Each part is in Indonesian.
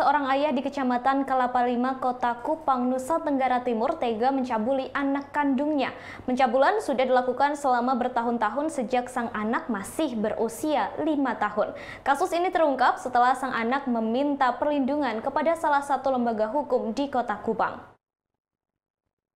Seorang ayah di Kecamatan Kelapa Lima, Kota Kupang, Nusa Tenggara Timur tega mencabuli anak kandungnya. Pencabulan sudah dilakukan selama bertahun-tahun sejak sang anak masih berusia lima tahun. Kasus ini terungkap setelah sang anak meminta perlindungan kepada salah satu lembaga hukum di Kota Kupang.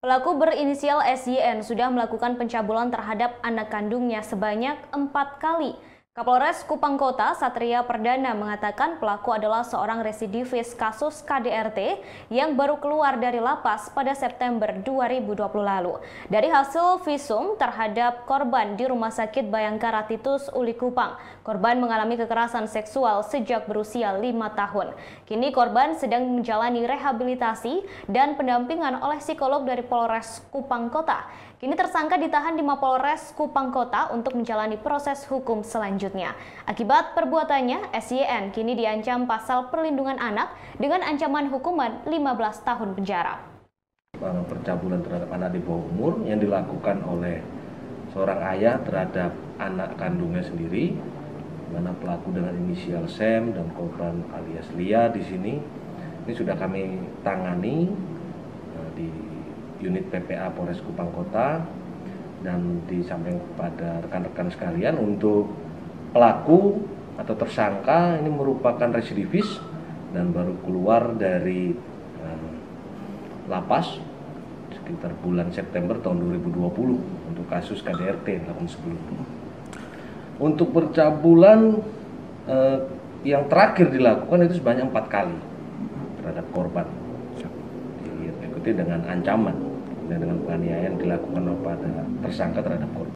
Pelaku berinisial SYN sudah melakukan pencabulan terhadap anak kandungnya sebanyak empat kali. Kapolres Kupang Kota Satria Perdana mengatakan pelaku adalah seorang residivis kasus KDRT yang baru keluar dari lapas pada September 2020 lalu. Dari hasil visum terhadap korban di Rumah Sakit Bayangkara Titus Uli Kupang, korban mengalami kekerasan seksual sejak berusia lima tahun. Kini korban sedang menjalani rehabilitasi dan pendampingan oleh psikolog dari Polres Kupang Kota. Kini tersangka ditahan di Mapolres Kupang Kota untuk menjalani proses hukum selanjutnya. Akibat perbuatannya, SYN kini diancam pasal perlindungan anak dengan ancaman hukuman 15 tahun penjara. Percabulan terhadap anak di bawah umur yang dilakukan oleh seorang ayah terhadap anak kandungnya sendiri, mana pelaku dengan inisial Sam dan korban alias Lia di sini, ini sudah kami tangani unit PPA Polres Kupang Kota. Dan disampaikan kepada rekan-rekan sekalian untuk pelaku atau tersangka ini merupakan residivis dan baru keluar dari uh, lapas sekitar bulan September tahun 2020 untuk kasus KDRT tahun sebelumnya. Untuk percabulan uh, yang terakhir dilakukan itu sebanyak empat kali terhadap korban. Diikuti dengan ancaman dengan penganiayaan dilakukan pada tersangka terhadap korban.